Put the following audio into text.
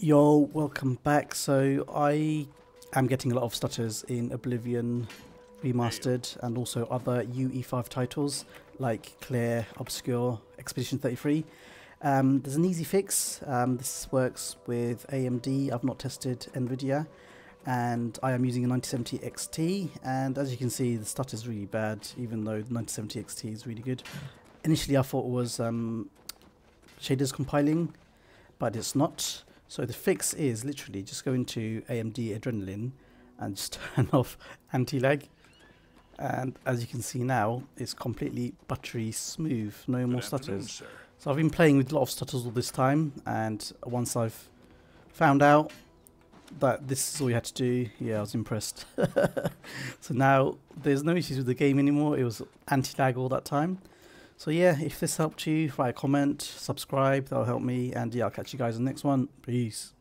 Yo, welcome back. So I am getting a lot of stutters in Oblivion Remastered and also other UE5 titles like Clair, Obscur, Expedition 33. Um, there's an easy fix. Um, this works with AMD. I've not tested NVIDIA and I am using a 9070 XT and as you can see the stutter is really bad even though the 9070 XT is really good. Initially I thought it was um, shaders compiling but it's not. So the fix is literally just go into AMD Adrenalin and just turn off anti-lag and as you can see now it's completely buttery smooth no more stutters. So I've been playing with a lot of stutters all this time and once I've found out that this is all you had to do. Yeah, I was impressed. so now there's no issues with the game anymore. It was anti-lag all that time. So yeah, if this helped you, write a comment, subscribe, that'll help me. And yeah, I'll catch you guys in the next one. Peace.